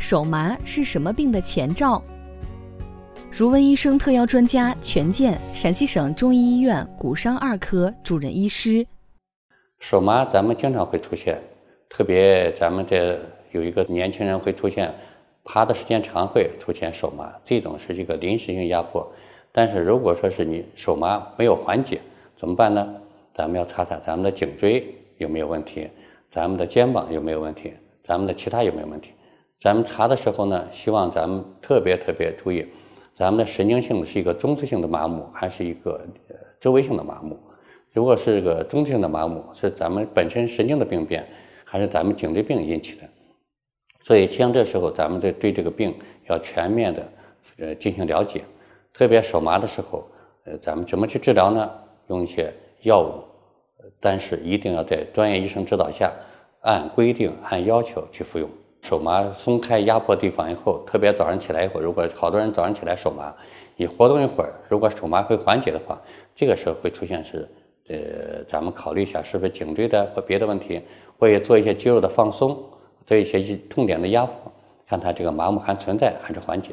手麻是什么病的前兆？如文医生特邀专家权健，陕西省中医医院骨伤二科主任医师。手麻咱们经常会出现，特别咱们这有一个年轻人会出现，趴的时间长会出现手麻，这种是一个临时性压迫。但是如果说是你手麻没有缓解，怎么办呢？咱们要查查咱们的颈椎有没有问题，咱们的肩膀有没有问题，咱们的其他有没有问题。咱们查的时候呢，希望咱们特别特别注意，咱们的神经性是一个中次性的麻木，还是一个呃周围性的麻木？如果是个中枢性的麻木，是咱们本身神经的病变，还是咱们颈椎病引起的？所以像这时候，咱们得对这个病要全面的呃进行了解。特别手麻的时候，呃，咱们怎么去治疗呢？用一些药物，但是一定要在专业医生指导下，按规定、按要求去服用。手麻松开压迫地方以后，特别早上起来以后，如果好多人早上起来手麻，你活动一会儿，如果手麻会缓解的话，这个时候会出现是，呃，咱们考虑一下是不是颈椎的或别的问题，或者做一些肌肉的放松，做一些痛点的压迫，看它这个麻木还存在还是缓解。